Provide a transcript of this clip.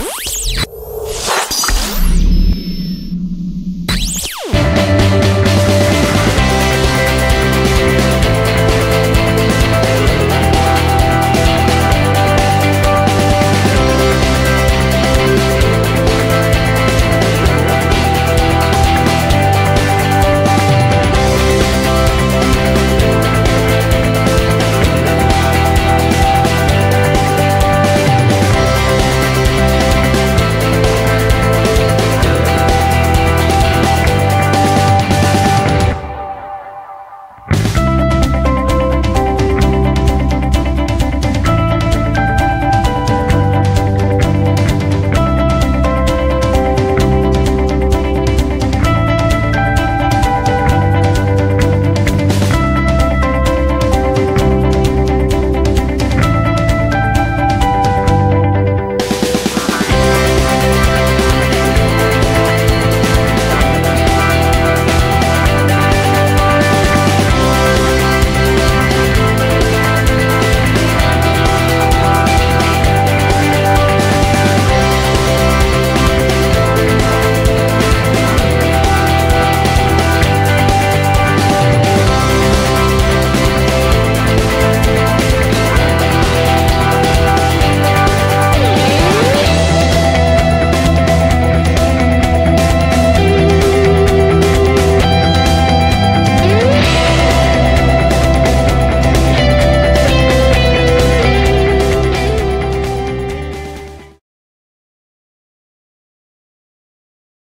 Bye.